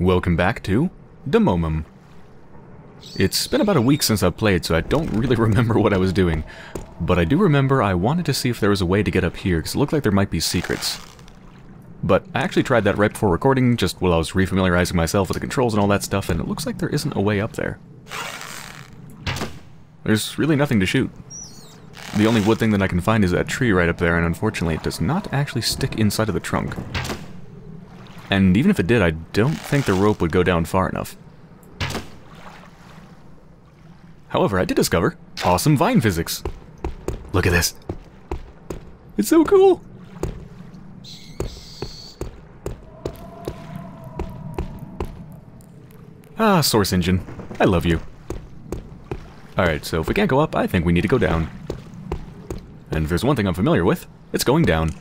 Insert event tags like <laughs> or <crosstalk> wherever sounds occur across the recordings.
Welcome back to Demomum. It's been about a week since I've played, so I don't really <laughs> remember what I was doing. But I do remember I wanted to see if there was a way to get up here, because it looked like there might be secrets. But I actually tried that right before recording, just while I was refamiliarizing myself with the controls and all that stuff, and it looks like there isn't a way up there. There's really nothing to shoot. The only wood thing that I can find is that tree right up there, and unfortunately it does not actually stick inside of the trunk. And even if it did, I don't think the rope would go down far enough. However, I did discover awesome vine physics. Look at this. It's so cool. Ah, Source Engine. I love you. Alright, so if we can't go up, I think we need to go down. And if there's one thing I'm familiar with, it's going down.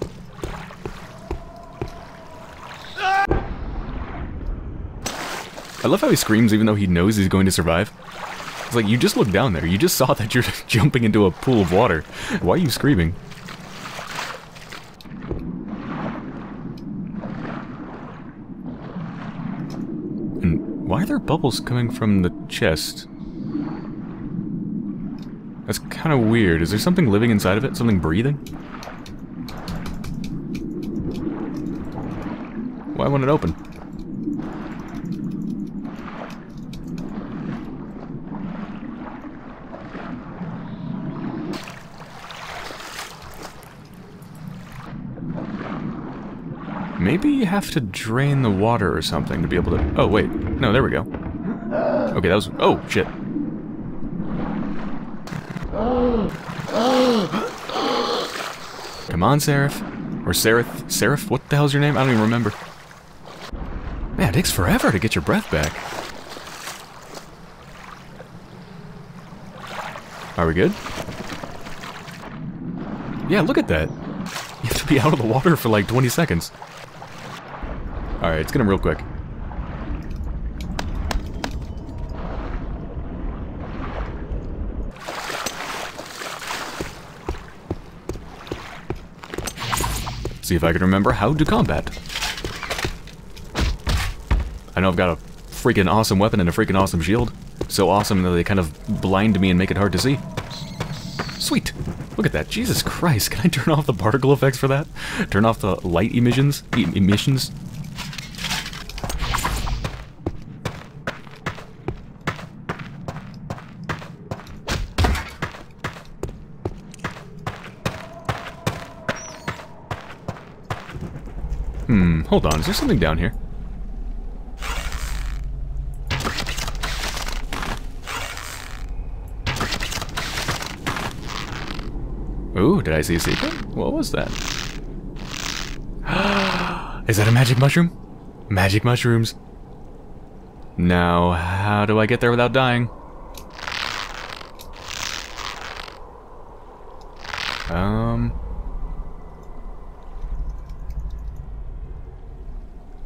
I love how he screams even though he knows he's going to survive. It's like, you just looked down there. You just saw that you're <laughs> jumping into a pool of water. Why are you screaming? And why are there bubbles coming from the chest? That's kind of weird. Is there something living inside of it? Something breathing? Why won't it open? Maybe you have to drain the water or something to be able to... Oh, wait. No, there we go. Okay, that was... Oh, shit. Come on, Seraph. Or Seraph. Seraph? What the hell's your name? I don't even remember. Man, it takes forever to get your breath back. Are we good? Yeah, look at that. You have to be out of the water for like 20 seconds. Alright, let's get him real quick. See if I can remember how to combat. I know I've got a freaking awesome weapon and a freaking awesome shield. So awesome that they kind of blind me and make it hard to see. Sweet! Look at that. Jesus Christ, <laughs> can I turn off the particle effects for that? Turn off the light emissions? E emissions? Hmm, hold on. Is there something down here? Ooh, did I see a secret? What was that? <gasps> Is that a magic mushroom? Magic mushrooms. Now, how do I get there without dying? Um...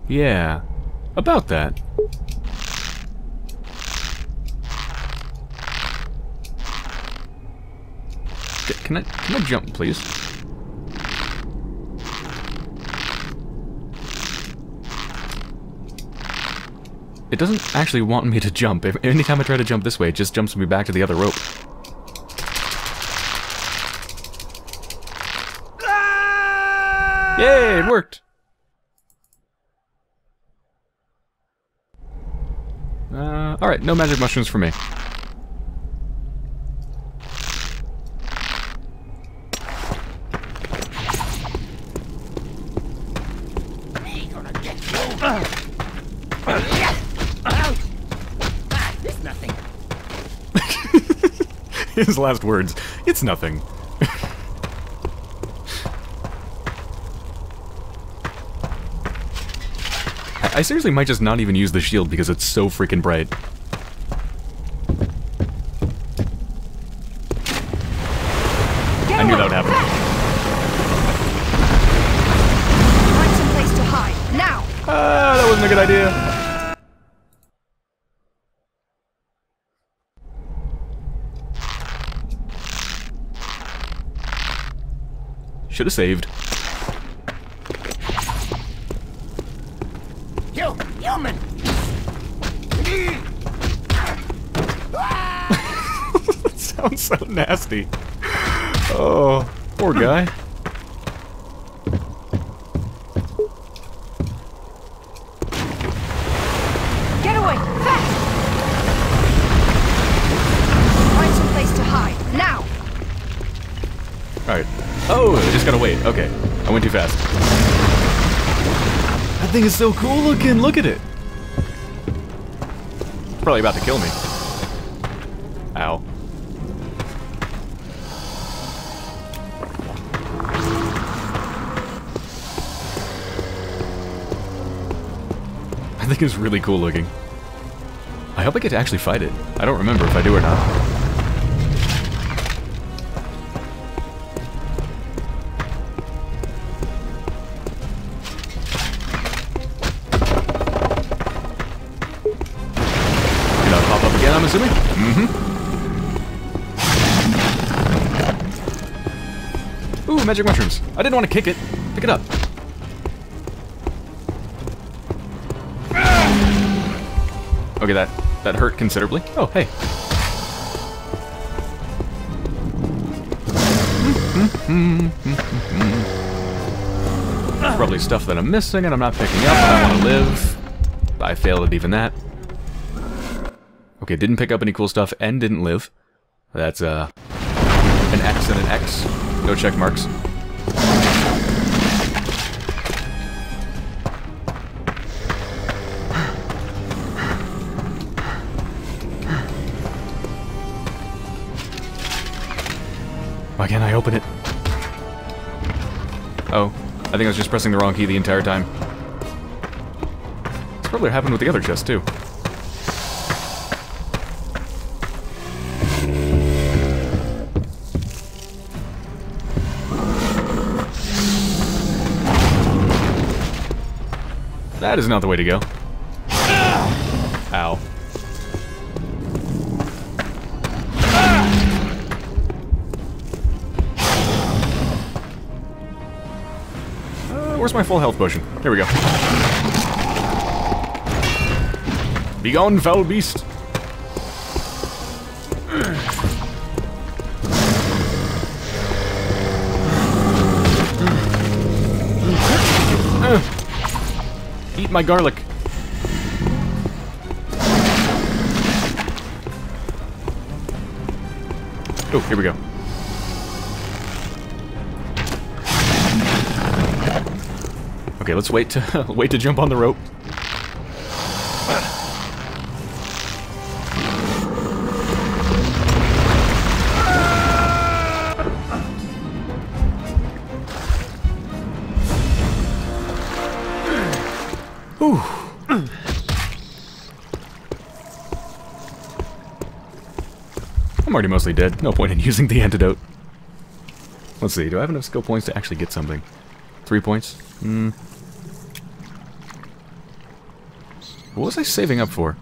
Yeah, about that. Can I, can I jump, please? It doesn't actually want me to jump. If, anytime I try to jump this way, it just jumps me back to the other rope. Yay, it worked! Uh, alright, no magic mushrooms for me. <laughs> His last words, it's nothing. <laughs> I seriously might just not even use the shield because it's so freaking bright. Get I knew away. that would happen. Find some place to hide. Now! Ah, that wasn't a good idea. Should have saved. You, human! <laughs> that sounds so nasty. Oh, poor guy. Went too fast. That thing is so cool looking. Look at it. It's probably about to kill me. Ow. I think it's really cool looking. I hope I get to actually fight it. I don't remember if I do or not. Again, I'm assuming? Mm-hmm. Ooh, magic mushrooms. I didn't want to kick it. Pick it up. Okay, that that hurt considerably. Oh, hey. Probably stuff that I'm missing and I'm not picking up and I want to live. I failed at even that. Okay, didn't pick up any cool stuff and didn't live. That's uh an X and an X. No check marks. Why can't I open it? Oh, I think I was just pressing the wrong key the entire time. It's probably happened with the other chest too. That is not the way to go. Ow. Uh, where's my full health potion? Here we go. Begone, foul beast! Eat my garlic. Oh, here we go. Okay, let's wait to <laughs> wait to jump on the rope. Mostly dead. No point in <laughs> using the antidote. Let's see, do I have enough skill points to actually get something? Three points? Hmm. What was I saving up for?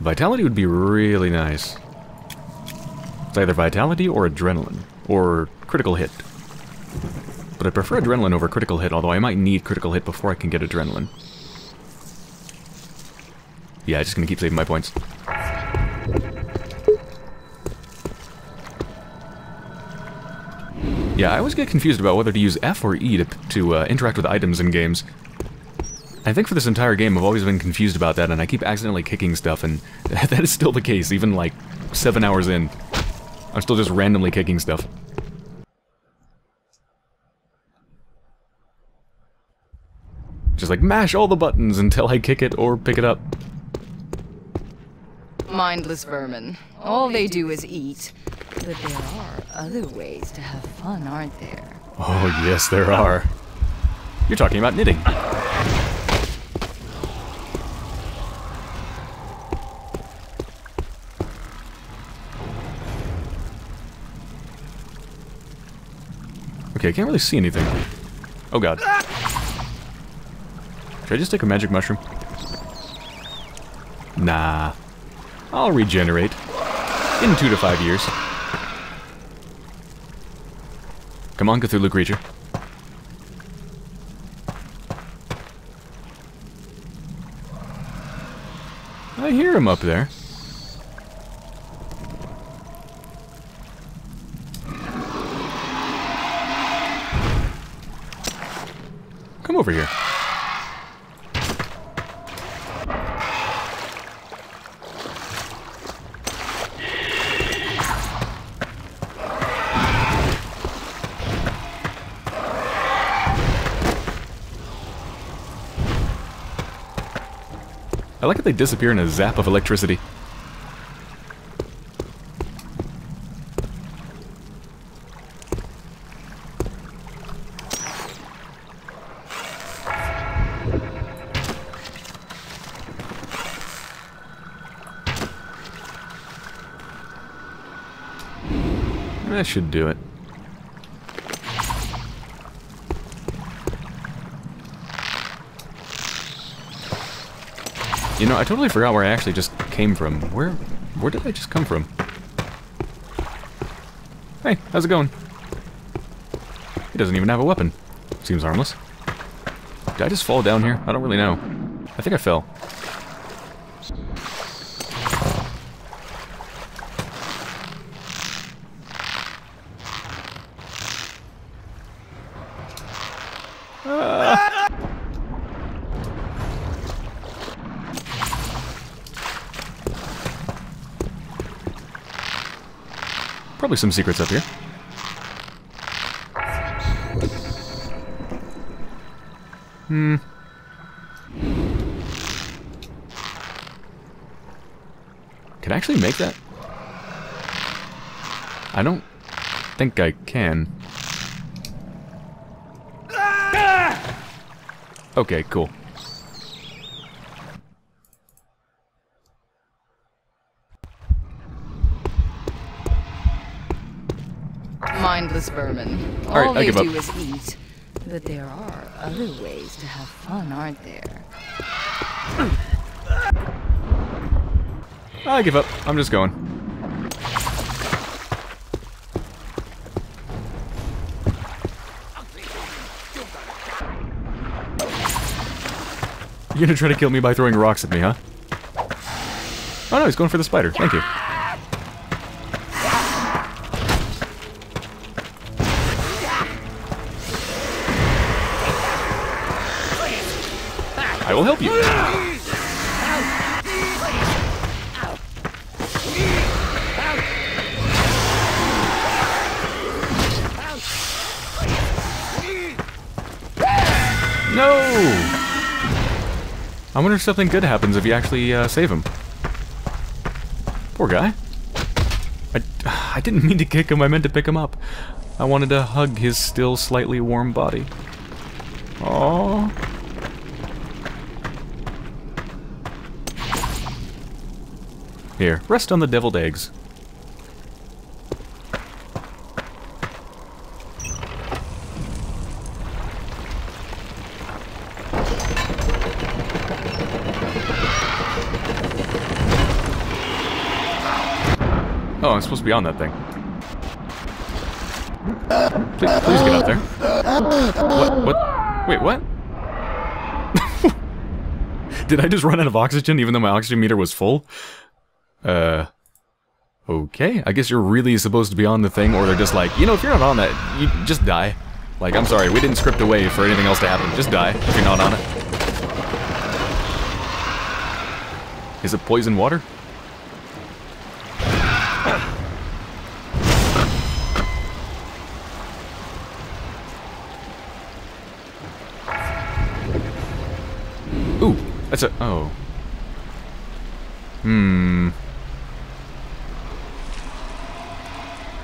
Vitality would be really nice. It's either vitality or adrenaline, or critical hit. But I prefer adrenaline over critical hit, although I might need critical hit before I can get adrenaline. Yeah, just gonna keep saving my points. Yeah, I always get confused about whether to use F or E to, to uh, interact with items in games. I think for this entire game I've always been confused about that, and I keep accidentally kicking stuff, and <laughs> that is still the case, even like seven hours in. I'm still just randomly kicking stuff. Just like mash all the buttons until I kick it or pick it up. Mindless vermin. All they do is eat. But there are other ways to have fun, aren't there? Oh, yes, there are. You're talking about knitting. Okay, I can't really see anything. Oh god. Should I just take a magic mushroom? Nah. I'll regenerate in two to five years. Come on, Cthulhu creature. I hear him up there. Come over here. I like how they disappear in a zap of electricity. That should do it. You know, I totally forgot where I actually just came from. Where where did I just come from? Hey, how's it going? He doesn't even have a weapon. Seems harmless. Did I just fall down here? I don't really know. I think I fell. Probably some secrets up here. Hmm. Can I actually make that? I don't think I can. Okay, cool. Vermin. All Alright, I they give up. do is eat. But there are other ways to have fun, aren't there? I give up. I'm just going. You're gonna try to kill me by throwing rocks at me, huh? Oh no, he's going for the spider. Thank you. I will help you. No! I wonder if something good happens if you actually uh, save him. Poor guy. I, <sighs> I didn't mean to kick him, I meant to pick him up. I wanted to hug his still slightly warm body. Here, rest on the deviled eggs. Oh, I'm supposed to be on that thing. Please, please get up there. What? What? Wait, what? <laughs> Did I just run out of oxygen even though my oxygen meter was full? Uh... Okay, I guess you're really supposed to be on the thing, or they're just like, you know, if you're not on that, you just die. Like, I'm sorry, we didn't script away for anything else to happen. Just die if you're not on it. Is it poison water? Ooh, that's a... Oh. Hmm.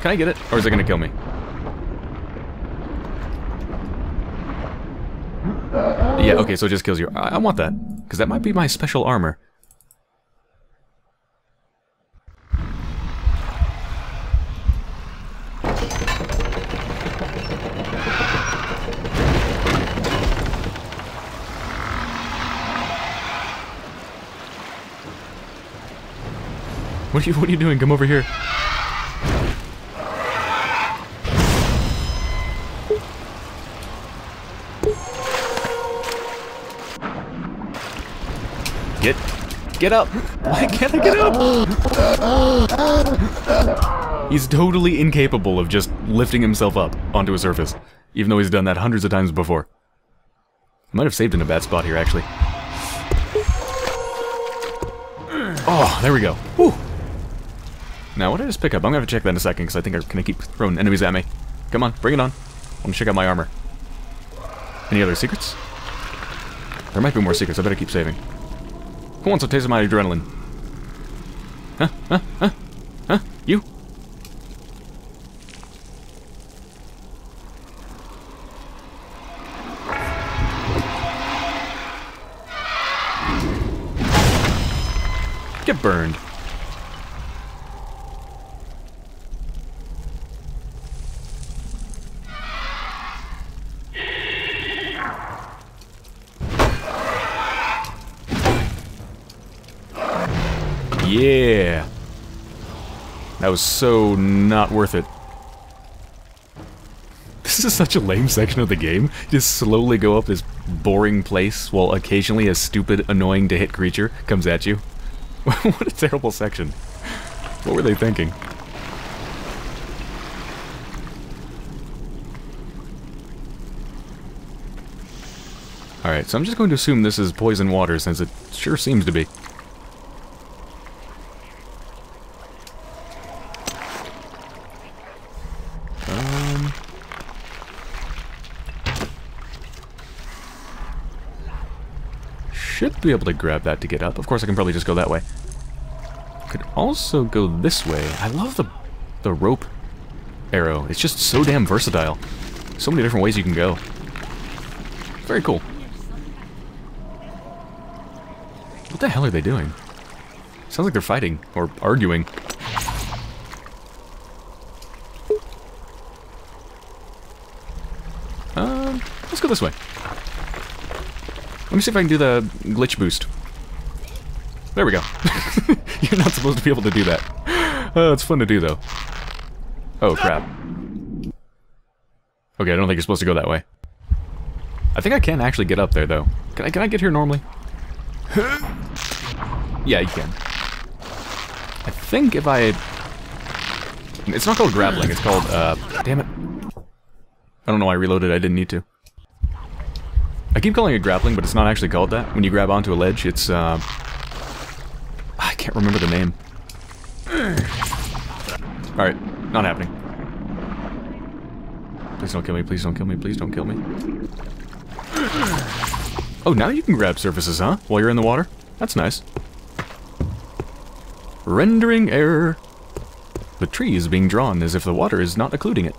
Can I get it? Or is it gonna kill me? Yeah, okay, so it just kills you. I, I want that. Because that might be my special armor. What are you what are you doing? Come over here. Get Get up! Why can't I get up? He's totally incapable of just lifting himself up onto a surface, even though he's done that hundreds of times before. Might have saved in a bad spot here, actually. Oh, there we go. Whew. Now, what did I just pick up? I'm gonna have to check that in a second, because I think I'm gonna keep throwing enemies at me. Come on, bring it on. I want to check out my armor. Any other secrets? There might be more secrets, I better keep saving. Who wants a taste of my adrenaline? Huh? Huh? Huh? Huh? You? Get burned. That was so not worth it. This is such a lame section of the game. Just slowly go up this boring place while occasionally a stupid, annoying to hit creature comes at you. <laughs> what a terrible section. What were they thinking? Alright, so I'm just going to assume this is poison water since it sure seems to be. Um... Be able to grab that to get up. Of course, I can probably just go that way. Could also go this way. I love the, the rope arrow. It's just so damn versatile. So many different ways you can go. Very cool. What the hell are they doing? Sounds like they're fighting, or arguing. Um, let's go this way. Let me see if I can do the glitch boost. There we go. <laughs> You're not supposed to be able to do that. Uh, it's fun to do, though. Oh, crap. Okay, I don't think you're supposed to go that way. I think I can actually get up there, though. Can I, can I get here normally? yeah, you can. I think if I... It's not called grappling, it's called, uh... Damn it. I don't know why I reloaded, I didn't need to. I keep calling it grappling, but it's not actually called that. When you grab onto a ledge, it's, uh... I can't remember the name. Alright, not happening. Please don't kill me, please don't kill me, please don't kill me. Oh, now you can grab surfaces, huh? While you're in the water? That's nice. Rendering error. The tree is being drawn as if the water is not occluding it.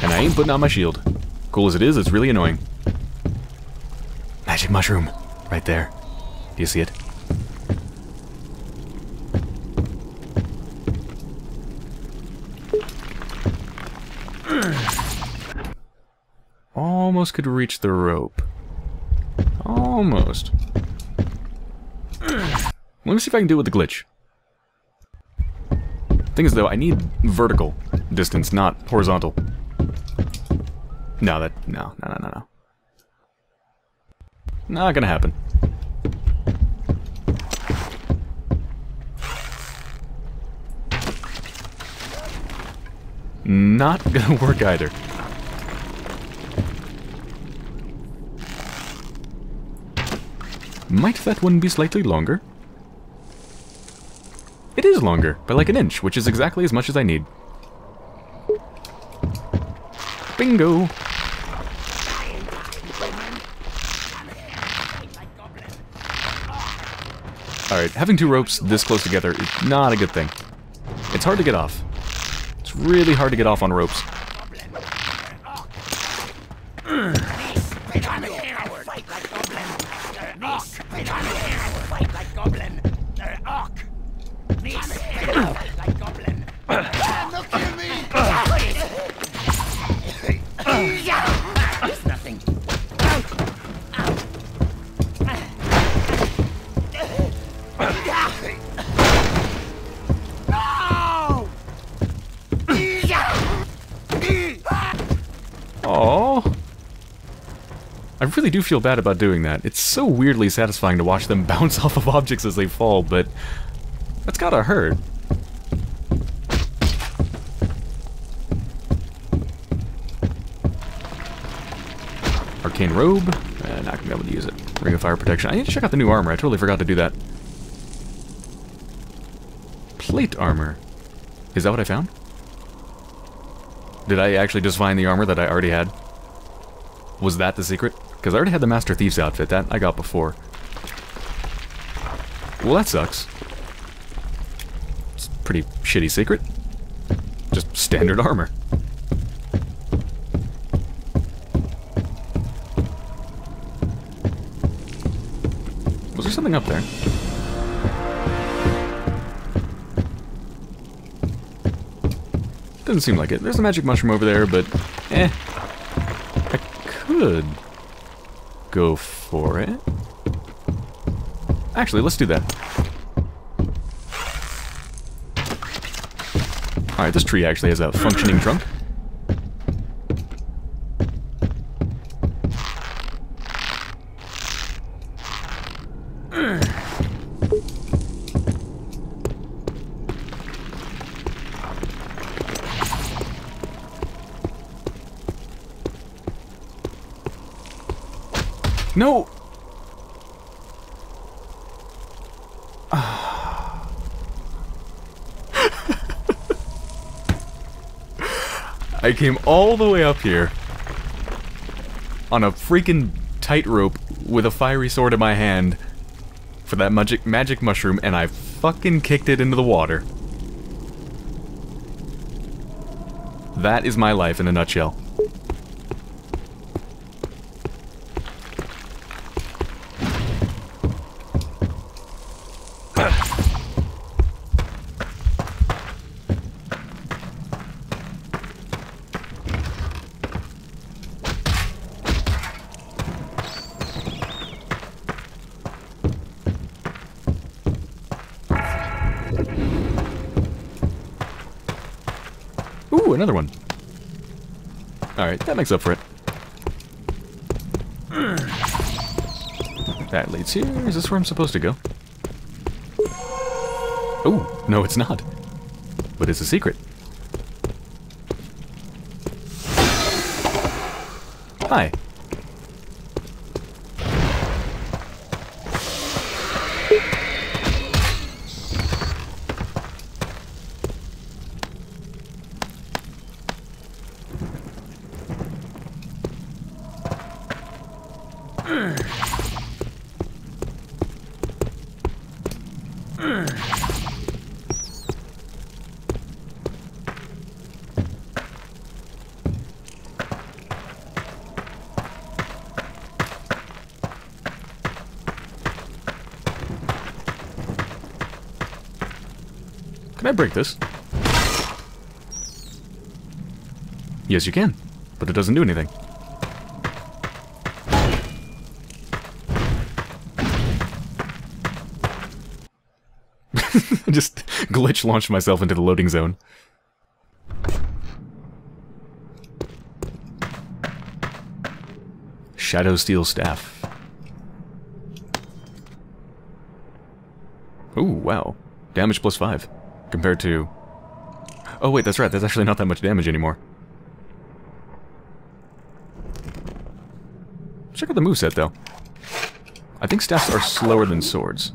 And I ain't putting on my shield. Cool as it is, it's really annoying. Magic mushroom. Right there. Do you see it? Almost could reach the rope. Almost. Let me see if I can do it with the glitch. Thing is, though, I need vertical distance, not horizontal. No, that... No, no, no, no, no. Not gonna happen. Not <laughs> gonna work either. Might that one be slightly longer? It is longer, by like an inch, which is exactly as much as I need. Bingo! Alright, having two ropes this close together is not a good thing. It's hard to get off. It's really hard to get off on ropes. Really do feel bad about doing that. It's so weirdly satisfying to watch them <laughs> bounce off of objects as they fall, but that's gotta hurt. Arcane Robe. Uh, not gonna be able to use it. Ring of Fire Protection. I need to check out the new armor. I totally forgot to do that. Plate armor. Is that what I found? Did I actually just find the armor that I already had? Was that the secret? Because I already had the Master Thief's outfit. That I got before. Well, that sucks. It's a pretty shitty secret. Just standard armor. Was there something up there? Doesn't seem like it. There's a magic mushroom over there, but eh. I could go for it. Actually, let's do that. Alright, this tree actually has a functioning trunk. No! I came all the way up here on a freaking tightrope with a fiery sword in my hand for that magic magic mushroom and I fucking kicked it into the water. That is my life in a nutshell. Ooh, another one. Alright, that makes up for it. That leads here. Is this where I'm supposed to go? Oh, no, it's not. But it's a secret. Hi. This? Yes, you can. But it doesn't do anything. <laughs> Just glitch launched myself into the loading zone. Shadow Steel Staff. Ooh, wow. Damage plus 5. Compared to... Oh wait, that's right, that's actually not that much damage anymore. Check out the moveset though. I think staffs are slower than swords.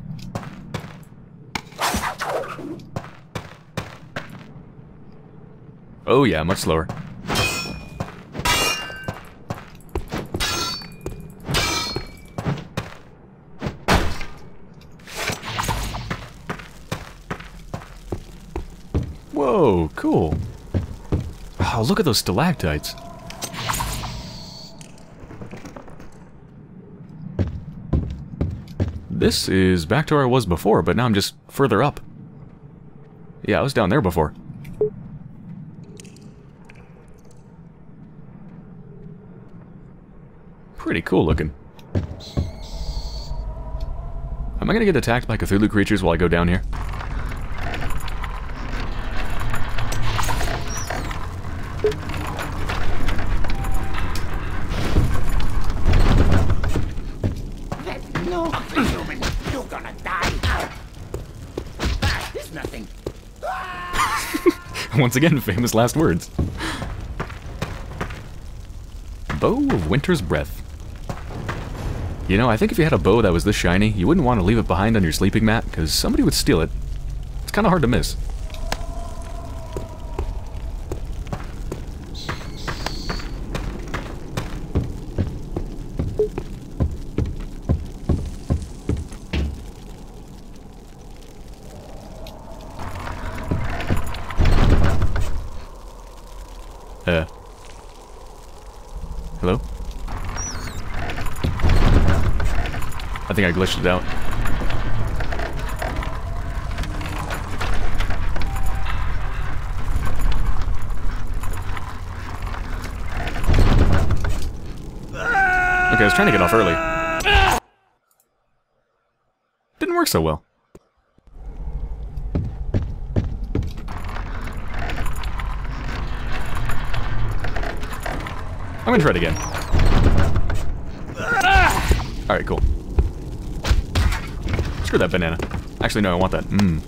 Oh yeah, much slower. Whoa, cool. Oh, look at those stalactites. This is back to where I was before, but now I'm just further up. Yeah, I was down there before. Pretty cool looking. Am I gonna get attacked by Cthulhu creatures while I go down here? Once again, famous last words. Bow of Winter's Breath. You know, I think if you had a bow that was this shiny, you wouldn't want to leave it behind on your sleeping mat, because somebody would steal it. It's kind of hard to miss. Uh. Hello? I think I glitched it out. Okay, I was trying to get off early. Didn't work so well. I'm gonna try it again. Alright, cool. Screw that banana. Actually, no, I want that. Mmm.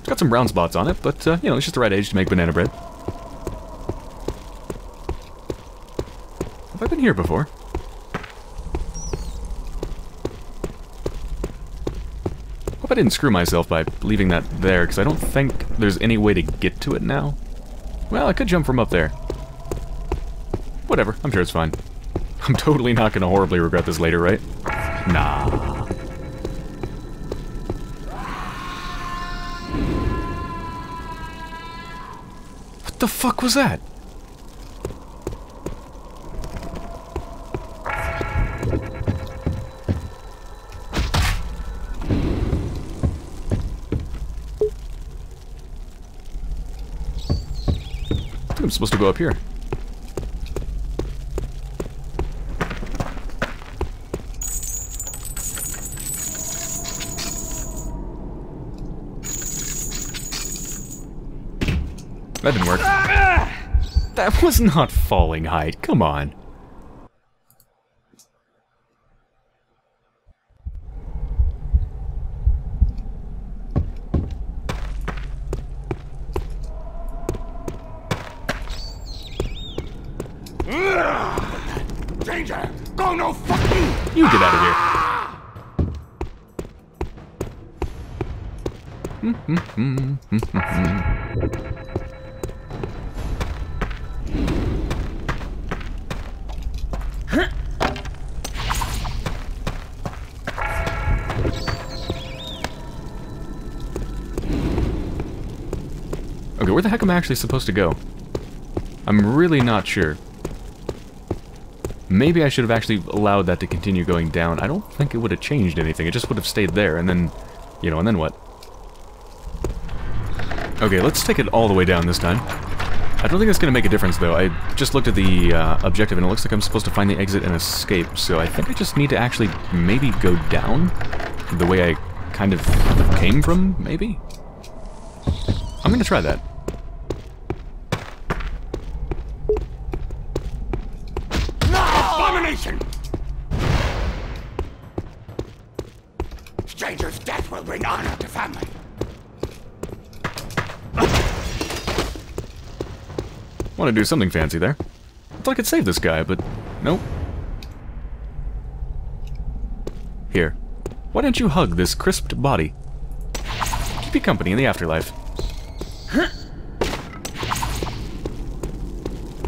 It's got some brown spots on it, but, uh, you know, it's just the right age to make banana bread. Have I been here before? Hope I didn't screw myself by leaving that there, because I don't think there's any way to get to it now. Well, I could jump from up there. Whatever, I'm sure it's fine. <laughs> I'm totally not gonna horribly regret this later, right? Nah. What the fuck was that? I'm supposed to go up here. That didn't work. <laughs> That was not falling height. Come on. Actually supposed to go? I'm really not sure. Maybe I should have actually allowed that to continue going down. I don't think it would have changed anything. It just would have stayed there, and then, you know, and then what? Okay, let's take it all the way down this time. I don't think that's going to make a difference, though. I just looked at the uh, objective, and it looks like I'm supposed to find the exit and escape, so I think I just need to actually maybe go down the way I kind of came from, maybe? I'm going to try that. Want to do something fancy there. I thought I could save this guy, but nope. Here. Why don't you hug this crisped body? Keep you company in the afterlife.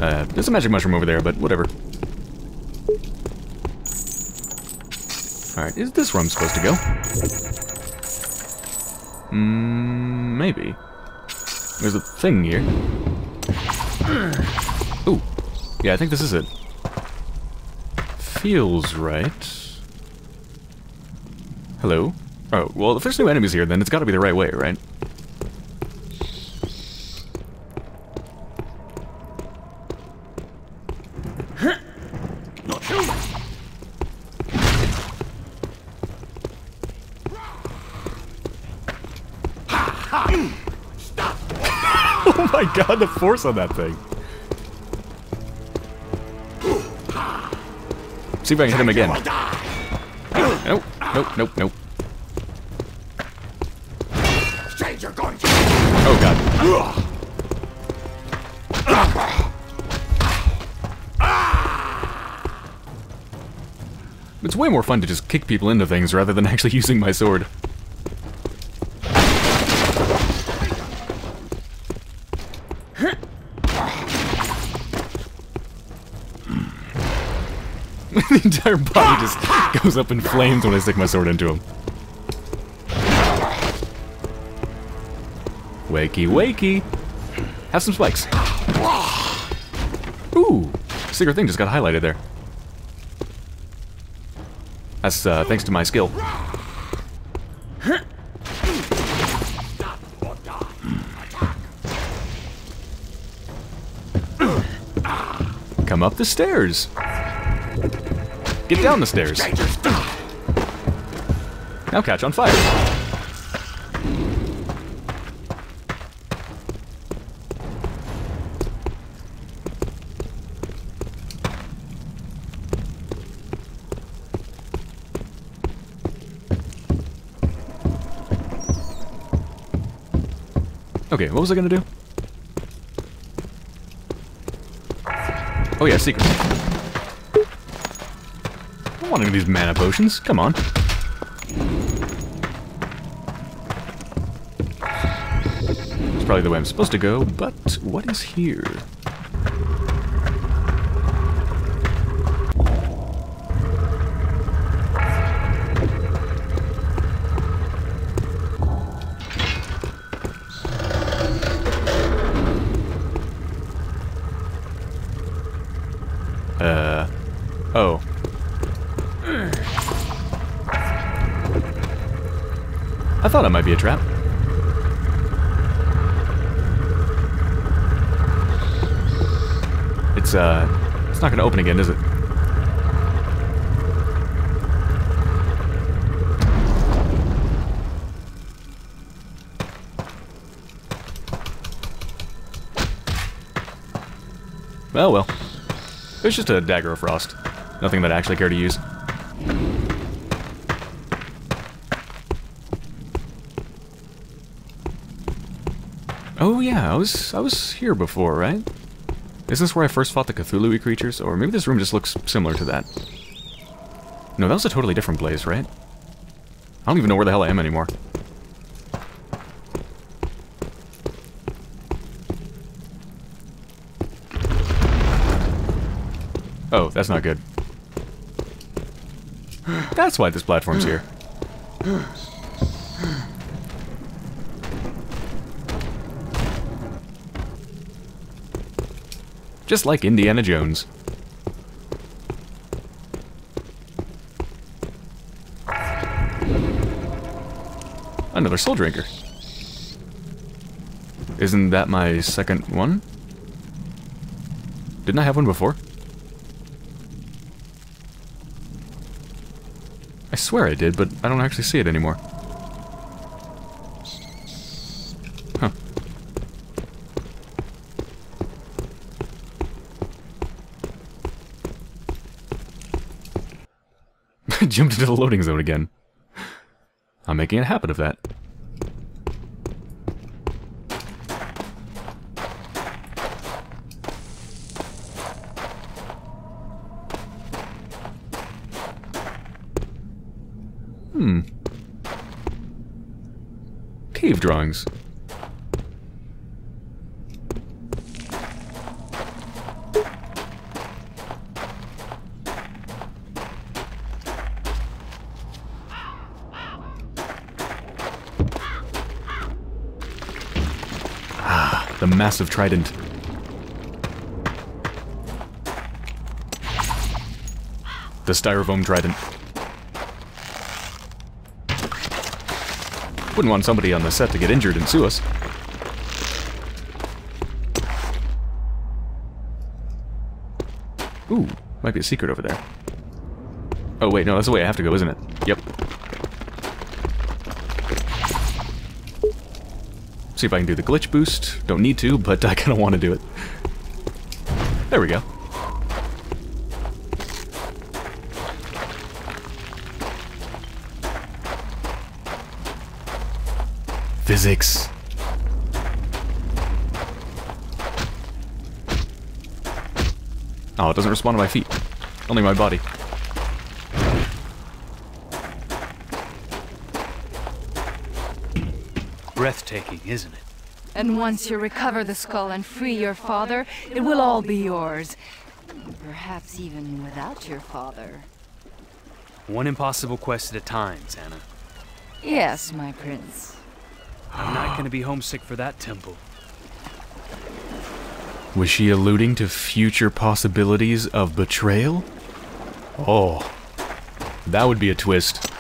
Uh, there's a magic mushroom over there, but whatever. Alright, is this where I'm supposed to go? Hmm, maybe. There's a thing here. Ooh. Yeah, I think this is it. Feels right. Hello? Oh, well, if there's no enemies here, then it's gotta be the right way, right? Oh <laughs> my god, the force on that thing. See if I can hit him again. Nope, nope, nope, nope. Oh god. It's way more fun to just kick people into things rather than actually <laughs> using my sword. the entire body just goes up in flames when I stick my sword into him. Wakey, wakey. Have some spikes. Ooh, secret thing just got highlighted there. That's uh, thanks to my skill. Come up the stairs. Get down the stairs. Now catch on fire. Okay, what was I gonna do? Oh yeah, secret. I want any of these mana potions. Come on. It's probably the way I'm supposed to go, but what is here? Thought it might be a trap. It's, uh, it's not gonna open again, is it? Oh well. It was just a dagger of frost. Nothing that I actually care to use. Oh yeah, I was I was here before, right? Is this where I first fought the Cthulhu creatures? Or maybe this room just looks similar to that. No, that was a totally different place, right? I don't even know where the hell I am anymore. Oh, that's not good. That's why this platform's here. Just like Indiana Jones. Another soul drinker. Isn't that my second one? Didn't I have one before? I swear I did, but I don't actually see it anymore. Jumped into the loading zone again. I'm making a habit of that. Hmm. Cave drawings. Ah, the massive trident. The styrofoam trident. Wouldn't want somebody on the set to get injured and sue us. Ooh, might be a secret over there. Oh wait, no, that's the way I have to go, isn't it? Yep. See if I can do the glitch boost. Don't need to, but <laughs> I kind of want to do it. There we go. Physics. Oh, it doesn't respond to my feet. Only my body. Breathtaking, isn't it? And once you recover the skull and free your father, it will all be yours. Perhaps even without your father. One impossible quest at a time, Xana. Yes, my prince. I'm not gonna be homesick for that temple. Was she alluding to future possibilities of betrayal? Oh, that would be a twist.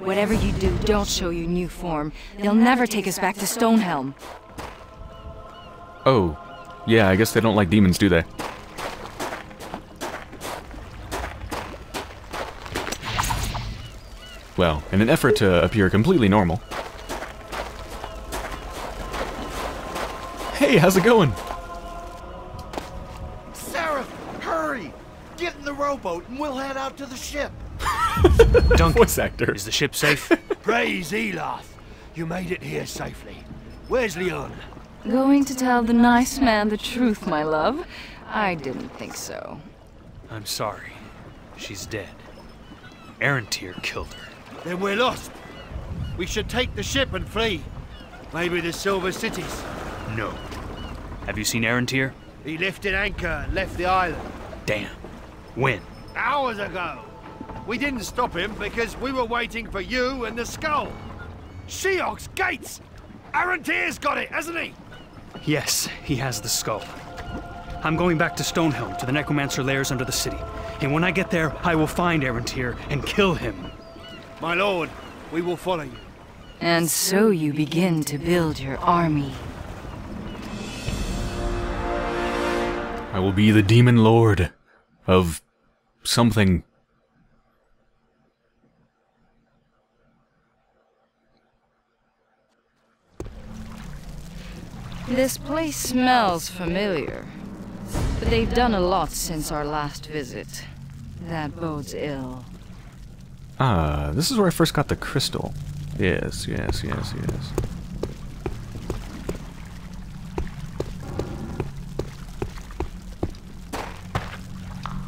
Whatever you do, don't show your new form. They'll never take us back to Stonehelm. Oh, yeah, I guess they don't like demons, do they? Well, in an effort to appear completely normal. Hey, how's it going? Sareth, hurry! Get in the rowboat and we'll head out to the ship. <laughs> Duncan, Voice actor. is the ship safe? <laughs> Praise Elrath. You made it here safely. Where's Leanna? Going to tell the nice man the truth, my love? I didn't think so. I'm sorry. She's dead. Arantir killed her. Then we're lost. We should take the ship and flee. Maybe the Silver Cities. No. Have you seen Arantir? He lifted anchor and left the island. Damn. When? Hours ago. We didn't stop him because we were waiting for you and the skull. Sheogh's Gates! Arantir's got it, hasn't he? Yes, he has the skull. I'm going back to Stonehelm to the Necromancer lairs under the city. And when I get there, I will find Arantir and kill him. My lord, we will follow you. And so you begin to build your army. I will be the demon lord of something. This place smells familiar. But they've done a lot since our last visit. That bodes ill. Ah, this is where I first got the crystal. Yes, yes, yes, yes.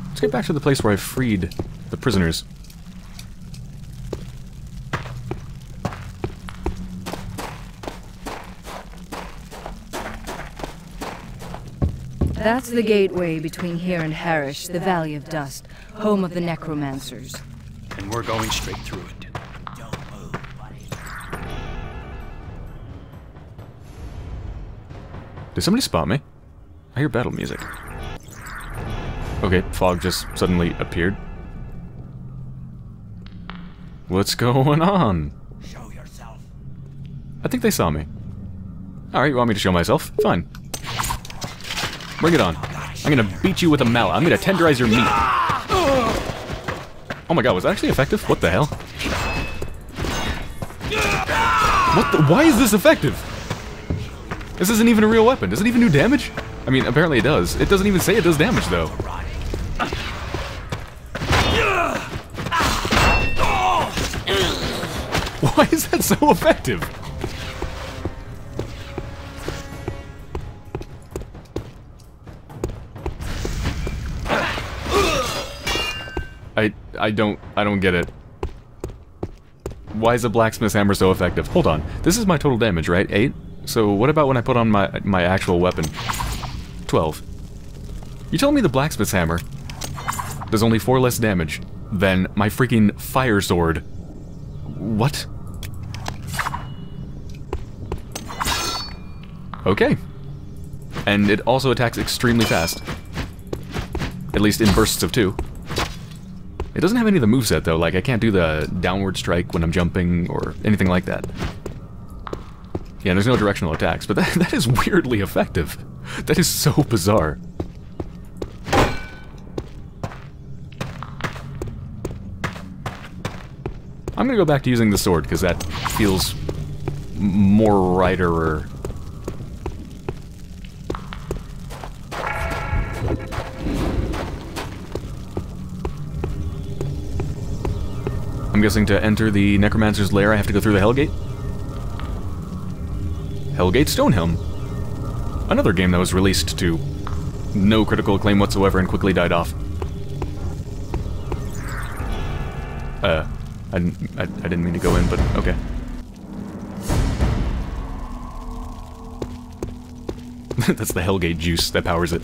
Let's get back to the place where I freed the prisoners. That's the gateway between here and Heresh, the Valley of Dust, home of the Necromancers. And we're going straight through it. Did somebody spot me? I hear battle music. Okay, fog just suddenly appeared. What's <laughs> going on? Show yourself. I think they saw me. Alright, you want me to show myself? Fine. Bring it on. I'm gonna beat you with a mallet. I'm gonna tenderize your meat. Oh my god, was that actually effective? What the hell? What the- why is this effective? This isn't even a real weapon. Does it even do damage? I mean, apparently it does. It doesn't even say it does damage, though. Why is that so effective? I don't I don't get it. Why is a blacksmith's hammer so effective? Hold on. This is my total damage, right? 8? So what about when I put on my my actual weapon? 12. You telling me the blacksmith's hammer does only 4 less damage than my freaking fire sword? What? Okay. And it also attacks extremely fast. At least in bursts of two. It doesn't have any of the moveset though, like I can't do the downward strike when I'm jumping or anything like that. Yeah, there's no directional attacks, but <laughs> that, that is weirdly effective. That is so bizarre. I'm gonna go back to using the sword, because that feels more righter I'm guessing to enter the Necromancer's lair I have to go through the Hellgate? Hellgate Stonehelm. Another game that was released to no critical acclaim whatsoever and quickly died off. Uh, I, didn't- I, I didn't mean to go in, but okay. <laughs> That's the Hellgate juice that powers it.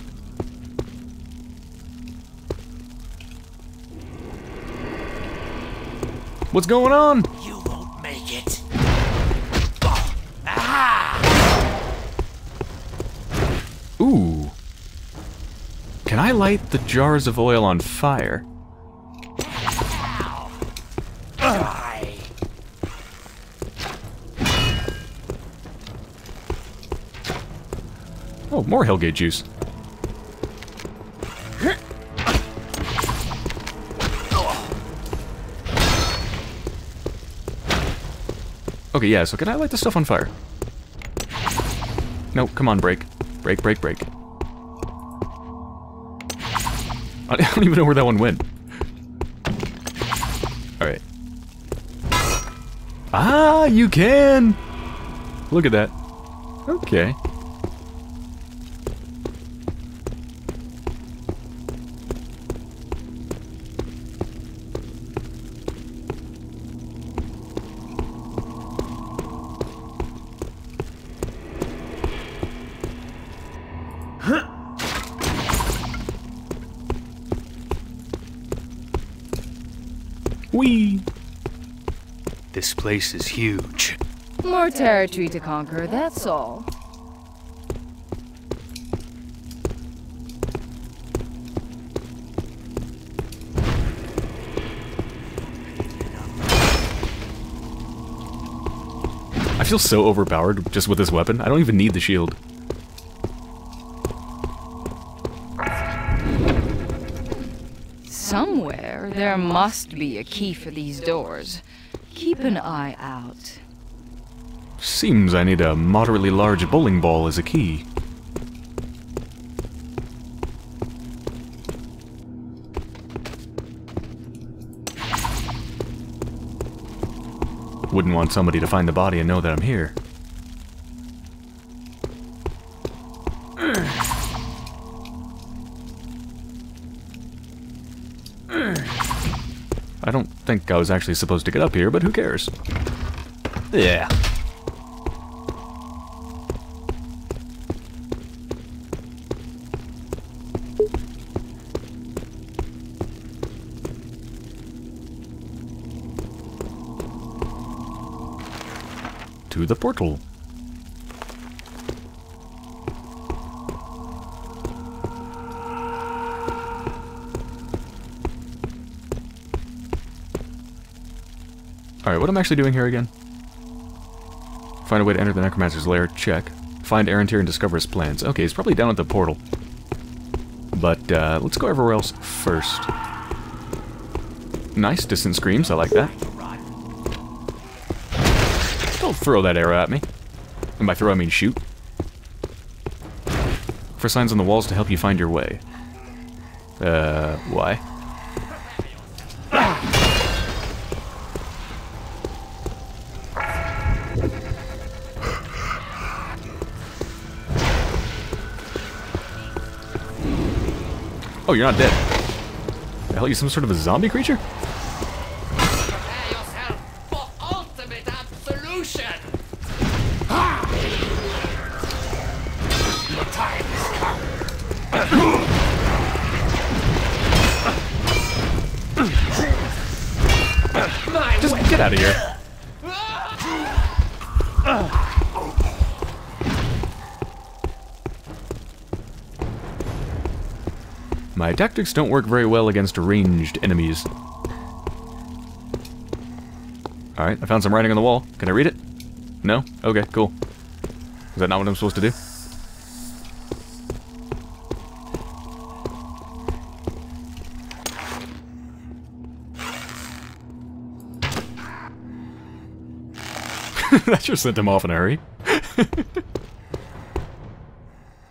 What's going on? You won't make it. Ooh. Can I light the jars of oil on fire? Oh, more Hellgate juice. Okay, yeah, so can I light the stuff on fire? No, come on, break. Break, break, break. <laughs> I don't even know where that one went. Alright. Ah, you can! Look at that. Okay. Place is huge. More territory to conquer, that's all. I feel so overpowered just with this weapon. I don't even need the shield. Somewhere there must be a key for these doors. Keep an eye out. Seems I need a moderately large bowling ball as a key. Wouldn't want somebody to find the body and know that I'm here. Think I was actually supposed to get up here, but who cares? Yeah. To the portal. Alright, what am I actually doing here again? Find a way to enter the Necromancer's lair, check. Find Arantir and discover his plans. Okay, he's probably down at the portal. But, uh, let's go everywhere else first. Nice distant screams, I like that. Don't throw that arrow at me. And by throw, I mean shoot. For signs on the walls to help you find your way. Uh, why? Oh, you're not dead. The hell, you some sort of a zombie creature? My tactics don't work very well against ranged enemies. Alright, I found some writing on the wall. Can I read it? No? Okay, cool. Is that not what I'm supposed to do? <laughs> that just sent him off in a hurry. <laughs>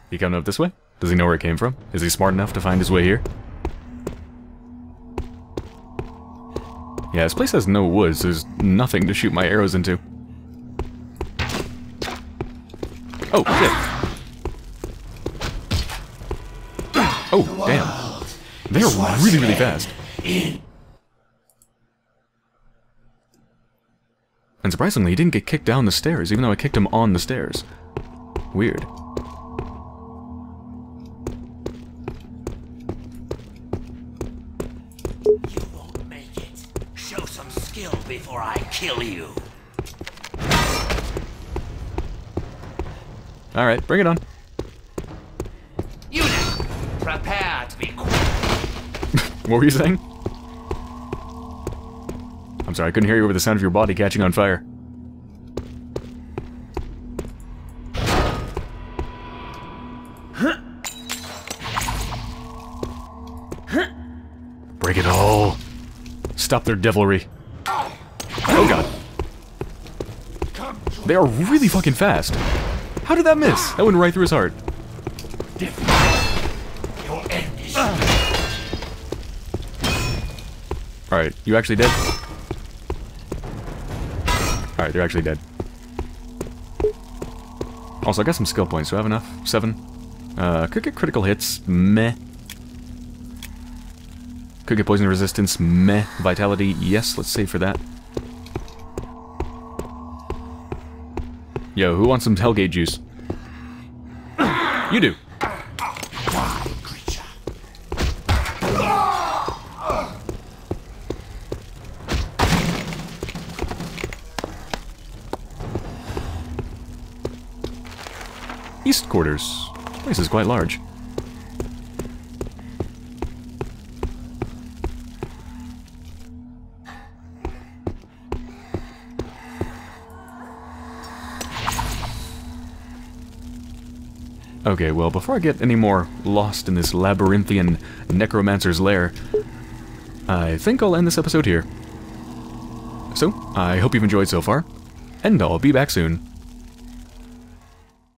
he coming up this way? Does he know where it came from? Is he smart enough to find his way here? Yeah, this place has no woods. There's nothing to shoot my arrows into. Oh, shit. Oh, damn. They're really, really fast. And surprisingly, he didn't get kicked down the stairs, even though I kicked him on the stairs. Weird. Kill you. Alright, bring it on. Unit, prepare to be <laughs> quick. What were you saying? I'm sorry, I couldn't hear you over the sound of your body catching on fire. Break it all. Stop their devilry. Oh god. They are really fucking fast. How did that miss? That went right through his heart. Alright, you actually dead? Alright, they're actually dead. Also, I got some skill points. Do I have enough? Seven? Uh, could get critical hits. Meh. Could get poison resistance. Meh. Vitality. Yes, let's save for that. Yo, who wants some Hellgate juice? You do. East quarters. This place is quite large. Okay, well, before I get any more lost in this labyrinthian necromancer's lair, I think I'll end this episode here. So, I hope you've enjoyed so far, and I'll be back soon.